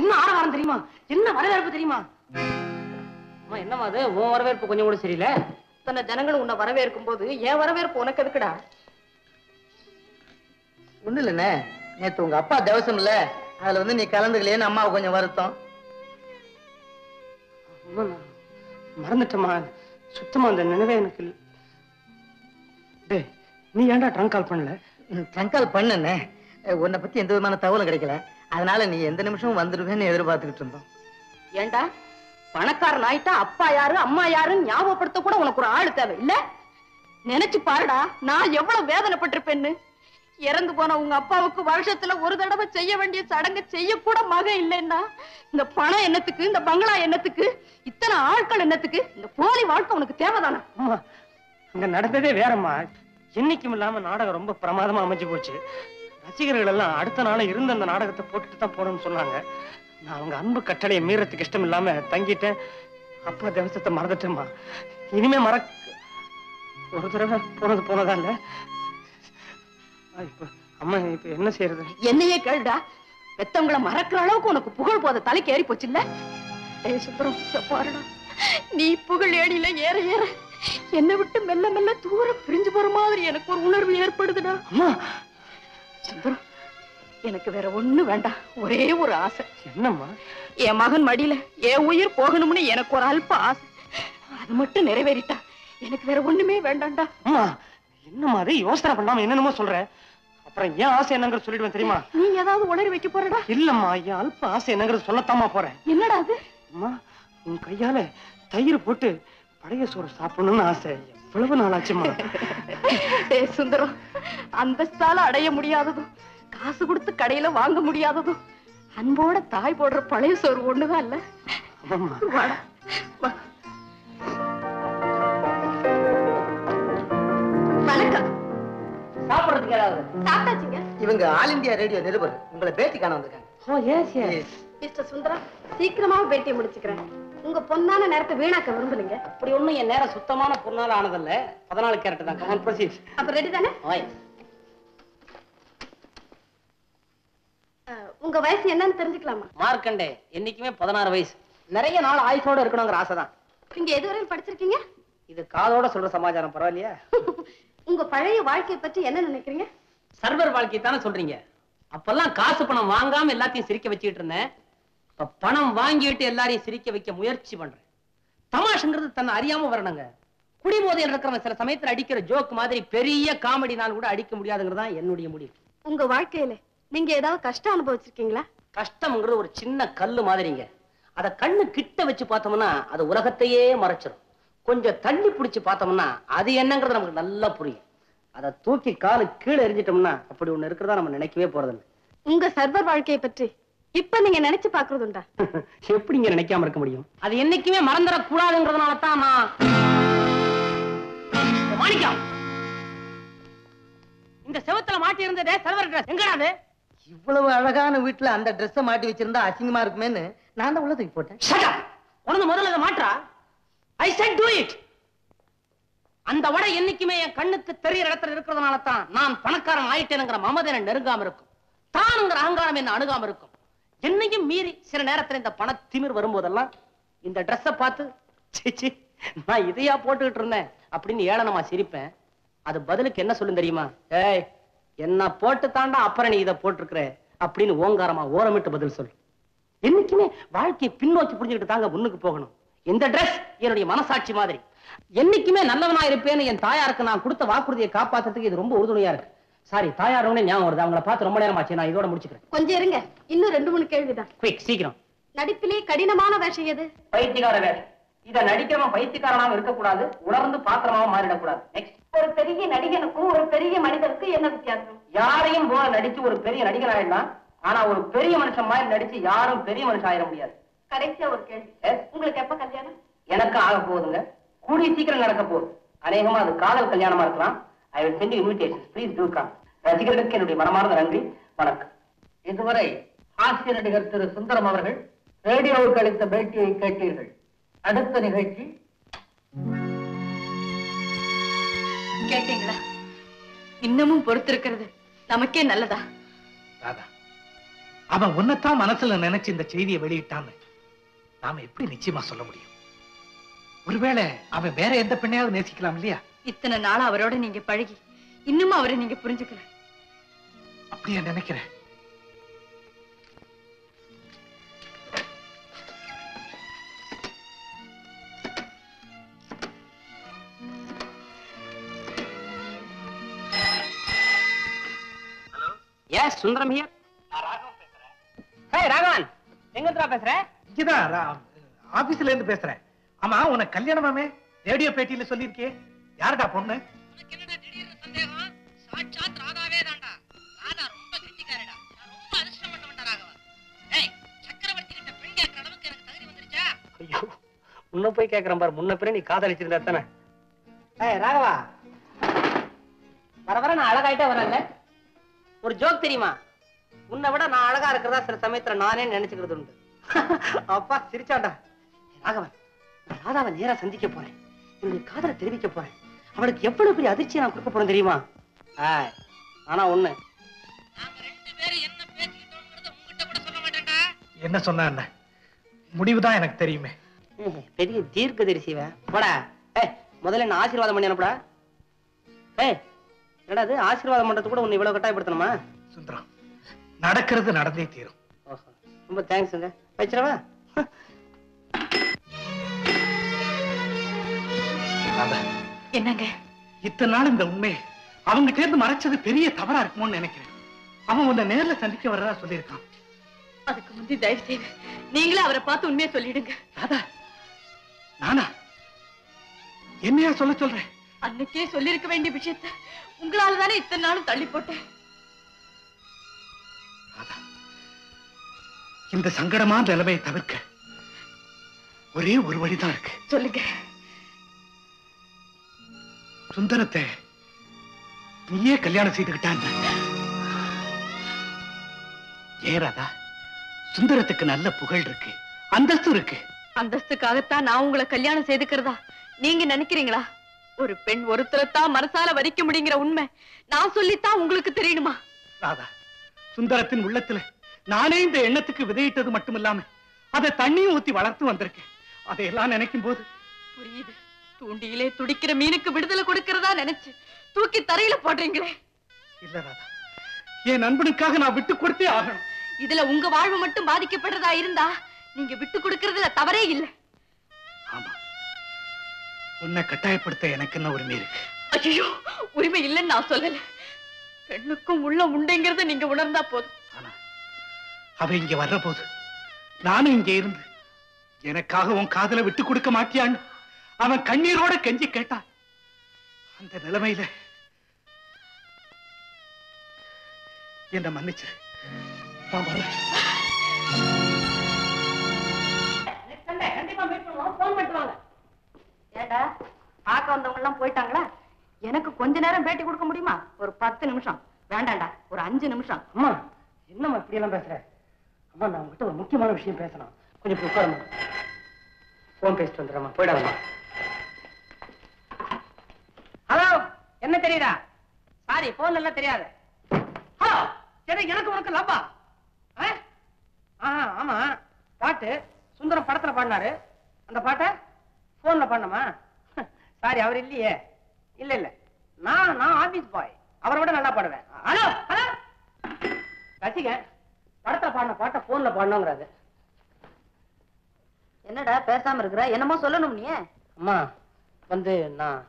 என்ன ஆரவாரம் தெரியுமா? என்ன வரவேற்பு தெரியுமா? அம்மா என்னம்மா அது? உன் வரவேற்பு கொஞ்சம் கூட சரியில்லை. இத்தனை ஜனங்கள் உன்னை வரவேற்கும் போது என் வரவேற்பு உனக்கு எதுக்குடா? ஒண்ணு இல்லண்ணே. நேத்து உங்க அப்பா தேவசம் இல்ல. அதுல வந்து நீ கலந்துக்கலையேன்னு அம்மாவுக்கு கொஞ்சம் வருத்தம். மறந்துட்டேம்மா. சுத்தமா அந்த நினைவே எனக்கு இல்ல. டேய் நீ ஏன்டா ட்ரங்க் கால் பண்ணல? ட்ரங்கால் பண்ணண்ணே. உன்னை பத்தி எந்த விதமான தகவலும் கிடைக்கல. அதனால நீ எந்த நிமிஷமும் வந்துடுவேன்னு எதிர்பார்த்துக்கிட்டு இருந்தோம். ஏண்டா? பணக்காரன் ஆயிட்டா அப்பா யாரு அம்மா யாருன்னு ஞாபகப்படுத்த கூட உனக்கு ஒரு ஆள் தேவை இல்ல நினைச்சு பாருடா நான் எவ்வளவு வேதனைப்பட்டிருப்பேன்னு. இறந்து போன உங்க அப்பாவுக்கு வருஷத்துல ஒரு தடவை செய்ய வேண்டிய சடங்கு செய்ய கூட மகன் இல்லைன்னா இந்த பணம் என்னத்துக்கு இந்த பங்களா என்னத்துக்கு இத்தனை ஆட்கள் என்னத்துக்கு இந்த போலி வாழ்க்கை உனக்கு தேவைதானா? அம்மா அங்க நடந்ததே வேறம்மா. என்னைக்கும் இல்லாம நாடகம் ரொம்ப பிரமாதமா அமைஞ்சு போச்சு. ரசிகர்கள் எல்லாம் அடுத்த நாள் இருந்த அந்த நாடகத்தை போட்டுட்டு தான் போகணும்னு சொன்னாங்க. நான் அவங்க அன்பு கட்டளையை மீறத்துக்கு இஷ்டம் இல்லாம தங்கிட்டேன். அப்பா தேவசத்தை மறந்துட்டேம்மா. இனிமே மறக்க ஒரு தடவை போனது போனதா இல்ல? இப்ப அம்மா இப்ப என்ன செய்யறது என்னையே கேளுடா. பெத்தவங்கள மறக்கிற அளவுக்கு உனக்கு புகழ் போத தலைக்கு ஏறி போச்சு இல்ல இத பாருடா. நீ புகழ் ஏடியில ஏற ஏற. என்னை விட்டு மெல்ல மெல்ல தூரம் பிரிஞ்சு போற மாதிரி எனக்கு ஒரு உணர்வு ஏற்படுதுடா. அம்மா சுந்தரம் எனக்கு வேற ஒண்ணு வேண்டாம். ஒரே ஒரு ஆசை. என்னம்மா? என் மகன் மடியில என் உயிர் போகணும்னு எனக்கு ஒரு அல்ப ஆசை. அது மட்டும் நிறைவேறிட்டா எனக்கு வேற ஒண்ணுமே வேண்டாம்டா. அம்மா என்னம்மா அது? யோசனை பண்ணாம என்னென்னமோ சொல்ற. அப்புறம் ஏன் ஆசை என்னங்கிறது சொல்லிடுவேன் தெரியுமா? நீ ஏதாவது உளறி வைக்க போறடா. இல்லம்மா என் அல்ப ஆசை என்னங்கிறது சொல்லத்தாம்மா போறேன். என்னடா அது? அம்மா உன் கையால தயிர் போட்டு பழைய சோறு சாப்பிடணும்னு ஆசை. எவ்வளவு நாள் ஆச்சுமா டேய் சுந்தரம் அந்தஸ்தால அடைய முடியாததும் காசு கொடுத்து கடையில வாங்க முடியாததும் அன்போட தாய் போடுற பழைய சோறு ஒண்ணுதான் இல்ல. வணக்கம். சாப்பிடுறதுக்கு ஏதாவது? சாப்பிட்டாச்சுங்க. இவங்க ஆல் இந்தியா ரேடியோ நிருபர். உங்களை பேட்டி காண வந்திருக்காங்க. Oh yes yes mister Sundaram சீக்கிரமா பேட்டியை முடிச்சுக்கிறேன். உங்க பொன்னான நேரத்தை வீணாக்க விரும்புறீங்க அப்படி ஒண்ணும் என் நேரம் சுத்தமான பொருளால ஆனதில்ல. பதினாலு கேரட் தான். கமான் ப்ரொசீட் அப்ப ரெடி தானே? அஹ், உங்க வயசு என்னன்னு தெரிஞ்சுக்கலாமா? மார்க்கண்டே என்னைக்குமே பதினாறு வயசு. நிறைய நாள் ஆயுசோட இருக்கணுங்கிற ஆசை தான். நீங்க எதுவரையும் படிச்சிருக்கீங்க? இது காதோட சொல்ற சமாச்சாரம் பரவாயில்லையா? உங்க பழைய வாழ்க்கையை பற்றி என்ன நினைக்கிறீங்க? சர்வர் வாழ்க்கை தானே சொல்றீங்க. அப்பெல்லாம் காசு பணம் வாங்காம எல்லாத்தையும் சிரிக்க வச்சுக்கிட்டு இருந்தேன். பணம் வாங்கிட்டு எல்லாரையும் சிரிக்க வைக்க முயற்சி பண்றேன். தமாஷுங்கிறது தன்னை அறியாம வரணுங்க. குடிபோதையில் இருக்கிறவன் சில சமயத்துல அடிக்கிற ஜோக் மாதிரி பெரிய காமெடினால் கூட அடிக்க முடியாதுங்கிறது என்னுடைய முடிவு. உங்க வாழ்க்கையில நீங்க ஏதாவது கஷ்டம் அனுபவிச்சிருக்கீங்களா? கஷ்டம்ங்கிறது ஒரு சின்ன கல்லு மாதிரிங்க. அத கண்ணு கிட்ட வச்சு பார்த்தோம்னா அது உலகத்தையே மறைச்சிடும் கொஞ்சம் தள்ளி பிடிச்சு பார்த்தோம்னா அது என்னங்கிறது நமக்கு நல்லா புரியும். அதை தூக்கி காலு கீழே எரிஞ்சிட்டோம்னா அப்படி ஒண்ணு இருக்கிறதா நம்ம நினைக்கவே போறதில்லை. உங்க சர்வர் வாழ்க்கையை பற்றி இப்ப நீங்க நினைச்சு பாக்குறதுண்டா எப்படிங்க நினைக்காம இருக்க முடியும்? அது என்னைக்குமே மறந்துடக் கூடாதுங்கிறதுனால தான் நான் இந்த செவத்துல மாட்டி இருந்ததே சர்வர் ட்ரெஸ் எங்கடா அது? இவ்வளவு அழகான வீட்டுல அந்த ட்ரெஸ்ஸை மாட்டி வச்சிருந்தா அசிங்கமா இருக்குமேன்னு நான் தான் உள்ள தூக்கி போட்டேன். Shut up! உனது முதல்ல அதை மாற்றா ஐ said do it. அந்த வடை என்னைக்குமே என் கண்ணுக்கு தெரியற இடத்துல இருக்கிறதுனால தான் நான் பணக்காரன் ஆயிட்டேனுங்கிற மமதை நெருங்காம இருக்கும். தானுங்கிற அகங்காரம் என்ன அணுகாம இருக்கும். என்னையும் மீறி சில நேரத்துல இந்த பண திமிர் வரும்போதெல்லாம் இந்த ட்ரெஸ்ஸை பார்த்து சீச்சி நான் இதையா போட்டுக்கிட்டு இருந்தேன் அப்படின்னு ஏளனமா சிரிப்பேன். அது பதிலுக்கு என்ன சொல்லும் தெரியுமா? ஏய் என்ன போட்டு தாண்டா அப்புறம் நீ இதை போட்டிருக்கிற அப்படின்னு ஓங்காரமா ஓரமிட்டு பதில் சொல்லு. என்னைக்குமே வாழ்க்கையை பின்னோக்கி புரிஞ்சுக்கிட்டு தாங்க முன்னுக்கு போகணும். இந்த ட்ரெஸ் என்னுடைய மனசாட்சி மாதிரி. என்னைக்குமே நல்லவனா இருப்பேன்னு என் தாயாருக்கு நான் கொடுத்த வாக்குறுதியை காப்பாத்துறதுக்கு இது ரொம்ப உறுதுணையா இருக்கு. சாரி தாயார் உடனே ஞாபகம் வருது. அவங்கள பார்த்து ரொம்ப நேரம் ஆச்சு நான் இதோட முடிச்சுக்கிறேன். கொஞ்சம் இருங்க. இன்னும் ரெண்டு மூணு கேள்விதான். குயிக் சீக்கிரம். நடிப்பிலே கடினமான வேஷம் எது? பைத்தியக்கார வேஷம். இத நடிக்கிறவன் பைத்தியக்காரனாக இருக்கக்கூடாது. உணர்ந்து பாத்திரமாக மாறிடக்கூடாது. நெக்ஸ்ட் ஒரு பெரிய நடிகனுக்கும் ஒரு பெரிய மனிதனுக்கும் என்ன வித்தியாசம்? யாரையும் போல நடிச்சு ஒரு பெரிய நடிகன் ஆயிடலாம் ஆனா ஒரு பெரிய மனுஷன் மாதிரி நடிச்சு யாரும் பெரிய மனுஷன் ஆயிட முடியாது. கடைசியா ஒரு கேள்வி. உங்களுக்கு எப்ப கல்யாணம்? எனக்கு ஆக போகுதுங்க. கூடிய சீக்கிரம் நடக்க போகுது. அநேகமா அது காதல் கல்யாணமா இருக்கலாம். I will send invitation please to come ரசிகர்களுக்கு என்னுடைய மனமார்ந்த நன்றி. வணக்கம். இதுவரை ஹாஸ்ய நடிகர் திரு சுந்தரம் அவர்கள் ரேடியோவுக்கு அளித்த பேட்டியை கேட்டீர்கள். அடுத்த நிகழ்ச்சி. கேட்டீங்களா? இன்னமும் பொறுத்திருக்கிறது. நமக்கே நல்லதா? ராதா அவன் உன்னைத்தான் மனசுல நினைச்சு இந்த செய்தியை வெளியிட்டான்னு நாம எப்படி நிச்சயமா சொல்ல முடியும்? ஒருவேளை அவன் வேற எந்த பெண்ணையாவது நேசிக்கலாம் இல்லையா? இத்தனை நாளா அவரோட நீங்க பழகி இன்னும் அவரை நீங்க புரிஞ்சுக்கல. அப்படியா நினைக்கிறேன். Yes Sundaram here hey Raghavan! எங்க இருந்துடா பேசுற? இங்கதான் ஆபீஸ்ல இருந்து பேசுறேன். ஆமா உனக்கு கல்யாணமாமே? ரேடியோ பேட்டியில சொல்லியிருக்கியே யாருடா பொண்ணு? சாட்சாத் ராதாவே தான்டா. ராதா ரொம்ப கெட்டிக்காரடா நான் ரொம்ப அதிர்ஷ்டம் பண்ணவன்டா ராகவா. ஏய் சக்கரவர்த்தி கிட்ட பெண் கேட்கற அளவுக்கு எனக்கு தகுதி வந்துருச்சா? ஐயோ முன்ன போய் கேக்குறேன் பாரு. முன்ன பிற நீ காதலிச்சிருந்தா தானே? ஏய் ராகவா. வர வர நான் அழகாயிட்டே வரல ஒரு ஜோக் தெரியுமா? உன்னை விட நான் அழகா இருக்கிறதா சில சமயத்துல நானே நினைச்சுக்கிறது உண்டு. அப்பா சிரிச்சாண்டா ராகவன் நான் ராதாவை நேரா சந்திக்க போறேன். என்னுடைய காதலை தெரிவிக்க போறேன். அவளுக்கு எவ்வளவு பெரிய அதிர்ச்சியை நான் கொடுக்க போறேன் தெரியுமா? ஆனா ஒண்ணு. என்ன பேசிக்கிட்டோங்கிறத உங்ககிட்ட கூட சொல்ல மாட்டேன்டா. என்ன சொன்ன என்ன? முடிவுதான் எனக்கு தெரியுமே. பெரிய தீர்க்கதரிசிவ போடா. ஏய் முதல்ல என்ன ஆசீர்வாதம் பண்ணி அனுப்புடா. ஏய் என்னடா அது ஆசீர்வாதம் பண்றது கூட உன்னை இவ்வளவு கட்டாயப்படுத்தணுமா? சுந்தரம் நடக்கிறது நடந்தே தீரும். ரொம்ப தேங்க்ஸுங்க வச்சிடவா? ராதா, என்னங்க? இத்தனை நாள் இந்த உண்மை. அவங்கிட்ட இருந்து மறைச்சது பெரிய தவறா இருக்குமோன்னு நினைக்கிறேன். அவன் உன்னை நேர்ல சந்திக்க வர்றதா சொல்லியிருக்கான். அதுக்கு முந்தி தயவு செய்து நீங்களே அவரை பார்த்து உண்மையை சொல்லிடுங்க. ராதா நானா? என்னையா சொல்ல சொல்றேன் அன்னைக்கே சொல்லிருக்க வேண்டிய விஷயத்த உங்களால தானே இத்தனை நாளும் தள்ளி போட்டேன். இந்த சங்கடமான நிலைமையை தவிர்க்க ஒரே ஒரு வழிதான் இருக்கு. சொல்லுங்க. சுந்தரத்தை நீயே கல்யாணம் செய்துக்கிட்டான். ஏன் ராதா சுந்தரத்துக்கு நல்ல புகழ் இருக்கு அந்தஸ்து இருக்கு. அந்தஸ்துக்காகத்தான் நான் உங்களை கல்யாணம் செய்துக்கிறதா? நீங்க நினைக்கிறீங்களா? ஒரு பெண் ஒருத்தரைத்தான் மனசால வரிக்க முடியுங்கிற உண்மை நான் சொல்லித்தான் உங்களுக்கு தெரியணுமா? ராதா சுந்தரத்தின் உள்ளத்துல நானே இந்த எண்ணத்துக்கு விதையிட்டது மட்டுமில்லாம அதை தண்ணியும் ஊத்தி வளர்த்து வந்திருக்கேன். அதையெல்லாம் நினைக்கும் போது புரியுது. தூண்டியிலே துடிக்கிற மீனுக்கு விடுதலை கொடுக்கறதா நினைச்சு தூக்கி தரையில போடுறீங்களே. இல்ல ராதா என் நண்பனுக்காக நான் விட்டு கொடுத்தே ஆகணும். இதுல உங்க வாழ்வு மட்டும் பாதிக்கப்படுறதா இருந்தா நீங்க விட்டு கொடுக்கறதுல தவறே இல்லை. ஆமா. உன்னை கட்டாயப்படுத்த எனக்கு என்ன உரிமை இருக்கு? ஐயோ உரிமை இல்லைன்னு நான் சொல்லல. பெண்ணுக்கும் உள்ள உண்டுங்கிறத நீங்க உணர்ந்தா போதும். ஆனா அவ இங்க வர்ற போது நானும் இங்க இருந்து எனக்காக உன் காதலை விட்டு கொடுக்க மாட்டியான்னு அவன் கண்ணீரோட கெஞ்சி கேட்டான். அந்த நிலைமையில என்ன மன்னிச்சு நான் வரேன். ஏடா பார்க்க வந்தவங்க எல்லாம் போயிட்டாங்களா? எனக்கு கொஞ்ச நேரம் பேட்டி கொடுக்க முடியுமா? ஒரு பத்து நிமிஷம். வேண்டாம்டா ஒரு அஞ்சு நிமிஷம். அம்மா என்னம்மா இப்படி எல்லாம் பேசுற? அம்மா நான் உங்ககிட்ட ஒரு முக்கியமான விஷயம் பேசணும். கொஞ்சம் உட்காருமா போன் பேசிட்டு வந்துடுறேம்மா. போயிடாதம்மா. என்ன தெரியுதா? சாரி போன் எல்லாம் தெரியாது. ஹலோ எனக்கு எனக்கு உனக்கு லவ்வா ஆமா. பாட்டு சுந்தரம் படத்துல பாடினாரு. அந்த பாட்டை போன்ல பாடணுமா? சாரி அவர் இல்லையே. இல்ல இல்ல. நான் நான் ஆபீஸ் பாய் அவரை விட நல்லா பாடுவேன். ஹலோ ஹலோ ரசிகன் படத்துல பாடின பாட்டை போன்ல பாடணுங்கிறாரு. என்னடா பேசாம இருக்கிற? என்னமோ சொல்லணும் நீ அம்மா வந்து நான்-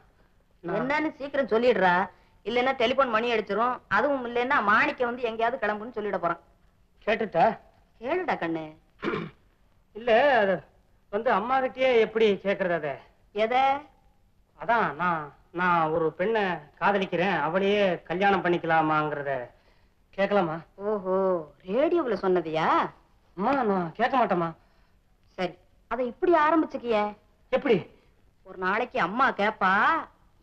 என்னன்னு சீக்கிரம் சொல்லிடுறா. இல்லைன்னா டெலிபோன் மணி அடிச்சிரும். அதுவும் இல்லைன்னா மாணிக்க வந்து எங்கேயாவது கிளம்புன்னு சொல்லிட போறான். கேட்டுட்டா? கேளுடா கண்ணு. இல்ல வந்து அம்மா கிட்டயே எப்படி கேக்குறது அத? எதை? அதான் நான் நான் ஒரு பெண்ணை காதலிக்கிறேன். அவளையே கல்யாணம் பண்ணிக்கலாமாங்கிறத கேட்கலாமா? ஓஹோ ரேடியோவுல சொன்னதையா? அம்மா நான் கேட்க மாட்டேம்மா. சரி அதை இப்படி ஆரம்பிச்சுக்கிய? எப்படி? ஒரு நாளைக்கு அம்மா கேப்பா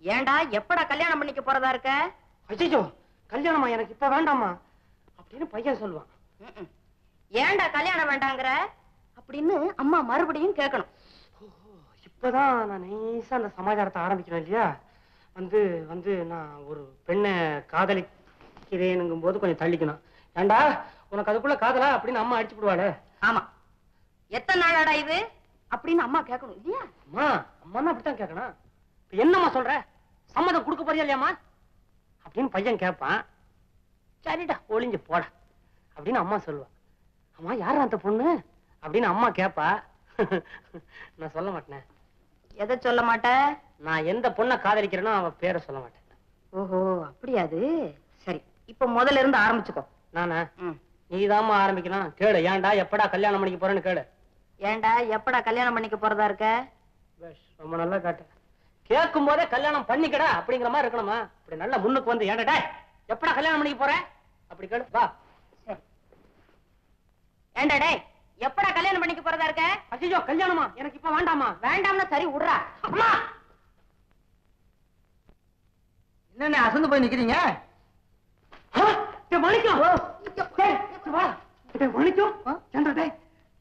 ஏன்டா எப்படா கல்யாணம் பண்ணிக்க போறதா இருக்க? அச்சோ கல்யாணமா? எனக்கு இப்ப வேண்டாமா? அப்படின்னு பையன் சொல்லுவான். ஏன்டா கல்யாணம் வேண்டாங்கிற? அப்படின்னு அம்மா மறுபடியும் கேட்கணும். இப்பதான் நான் நைஸா அந்த சமாச்சாரத்தை ஆரம்பிக்கிறேன் இல்லையா? வந்து வந்து நான் ஒரு பெண்ணை காதலிக்கிறேனுங்கும் போது கொஞ்சம் தள்ளிக்கணும். ஏண்டா உனக்கு அதுக்குள்ள காதலா? அப்படின்னு அம்மா அடிச்சு விடுவாளே ஆமா. எத்தனை நாளாடா இது? அப்படின்னு அம்மா கேட்கணும் இல்லையா? அம்மா அம்மா தான் அப்படித்தான் கேட்கணும். இப்ப என்னம்மா சொல்ற? சம்மதம் கொடுக்க போறியா இல்லையாம்மா? அப்படின்னு பையன் கேட்பான் சரிடா ஒளிஞ்சு போட. அப்படின்னு அம்மா சொல்லுவா. அம்மா யார் அந்த பொண்ணு? அப்படின்னு அம்மா கேப்பா. நான் சொல்ல மாட்டேன். எதை சொல்ல மாட்ட? நான் எந்த பொண்ணை காதலிக்கிறேனோ அவ பேரை சொல்ல மாட்டேன். ஓஹோ அப்படியா அது? சரி இப்ப முதல்ல இருந்து ஆரம்பிச்சுக்கோ. நானா. நீதாம்மா ஆரம்பிக்கலாம். கேளு ஏன்டா எப்படா கல்யாணம் பண்ணிக்க போறேன்னு கேளு. ஏன்டா எப்படா கல்யாணம் பண்ணிக்க போறதா இருக்க? ரொம்ப நல்லா காட்டு. கேட்கும் போதே கல்யாணம் பண்ணிக்கடா அப்படிங்கிற மாதிரி இருக்கணுமா? இப்படி நல்லா முன்னுக்கு வந்து ஏன்டா டேய், எப்படா கல்யாணம் பண்ணிக்க போற? அப்படி கேளு வா. ஏன்டா டேய் எப்படா கல்யாணம் பண்ணிக்க போறதா இருக்க? அஜிஜோ கல்யாணமா? எனக்கு இப்ப வேண்டாமா? வேண்டாம்னா சரி விடுறா. அம்மா என்னென்ன அசந்து போய் நிக்கிறீங்க? மாணிக்கம் மாணிக்கம்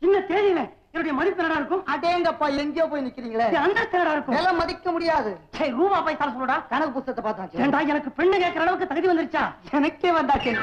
இந்த தேதியில? என்னுடைய மதிப்பு என்னடா இருக்கும்? அடேங்கப்பா எங்கேயோ போய் நிக்கிறீங்களே. என்னடா இருக்கும். விலை மதிக்க முடியாது. டேய் ரூபா போய் தர சொல்லுடா. கணக்கு புத்தகத்தை பார்த்தா ஏன்டா எனக்கு பெண்ணு கேட்கற அளவுக்கு தகுதி வந்துருச்சா? எனக்கே வந்தாச்சு